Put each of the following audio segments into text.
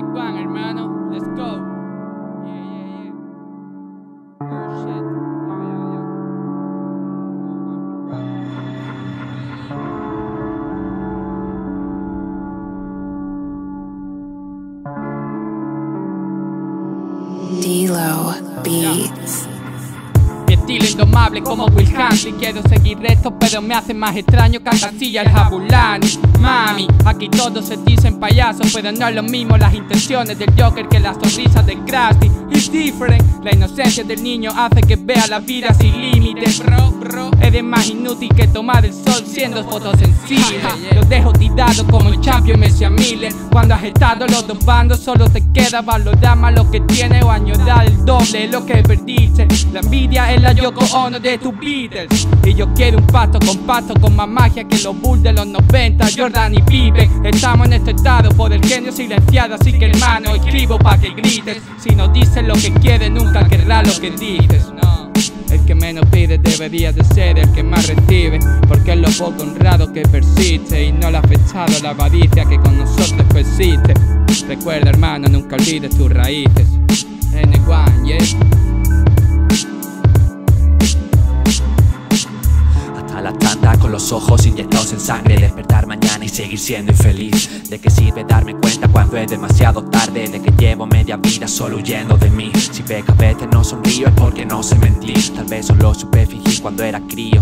Juan, hermano. Let's go. Yeah, yeah, yeah. Oh, shit. Yeah, yeah, yeah. I'm the rock. D-Lo Beats. Estilo indomable como Will Huntley Quiero seguir recto pero me hace más extraño que Castilla el Jabulani. Mami, aquí todos se dicen payasos Pero no es lo mismo las intenciones del Joker que las sonrisas del Krusty. It's different. La inocencia del niño hace que vea la vida sin límites. Bro, bro. Eres más inútil que tomar el sol siendo fotosensible. Los dejo tirado como el champion Messi a Miller Cuando has estado los dos bandos solo te queda valorar más lo que tienes O añorar doble lo que perdiste La envidia es la Yoko Ono de tus Beatles. Y yo quiero un pacto compacto con más magia que los Bulls de los 90 Jordan y Pipe Estamos en este estado por el genio silenciado. Así que hermano escribo pa' que grites. Si no dices lo que quieres nunca querrás lo que dices el que menos pide debería de ser el que más recibe Porque es lo poco honrado que persiste Y no la fechado la avaricia que con nosotros persiste. Recuerda hermano, nunca olvides tus raíces N1, yeah. Hasta la tanda con los ojos inyectados en sangre Despertar mañana y seguir siendo infeliz. ¿De qué sirve darme cuenta cuando es demasiado tarde? De que llevo media vida solo huyendo de mí Si ve que veces no sonrío es porque no sé mentir. Tal vez solo supe fingir cuando era crío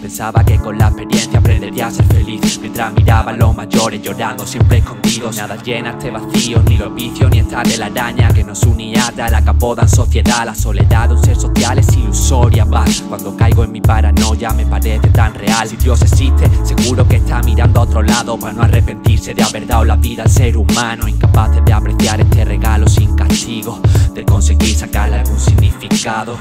Pensaba que con la experiencia aprendería a ser feliz. Mientras miraba a los mayores llorando siempre escondidos Nada llena este vacío, ni los vicios ni esta araña Que nos unía a la capoda en sociedad. La soledad de un ser social es ilusoria. Va Cuando caigo en mi paranoia me parece tan real. Si Dios existe, seguro que está mirando a otro lado Para no arrepentirse de haber dado la vida al ser humano. Incapaces de apreciar este regalo sin castigo De conseguir sacarle algún significado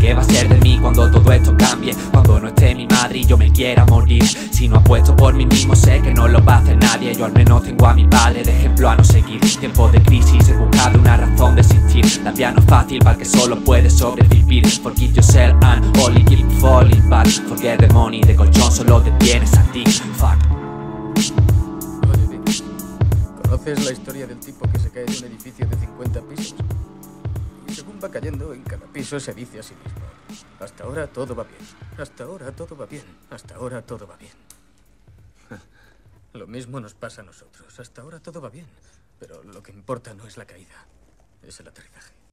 ¿Qué va a ser de mí cuando todo esto cambie? Cuando no esté mi madre y yo me quiera morir. Si no apuesto por mí mismo sé que no lo va a hacer nadie. Yo al menos tengo a mi padre de ejemplo a no seguir. Tiempo de crisis, he buscado una razón de existir. La vía no es fácil para el que solo puede sobrevivir. Forgive yourself and only keep falling back Forget the money, de colchón solo te tienes a ti Fuck. ¿conoces la historia del tipo que se cae de un edificio de 50 pisos? Según va cayendo, en cada piso se dice a sí mismo, hasta ahora todo va bien, hasta ahora todo va bien, hasta ahora todo va bien. Lo mismo nos pasa a nosotros, hasta ahora todo va bien, pero lo que importa no es la caída, es el aterrizaje.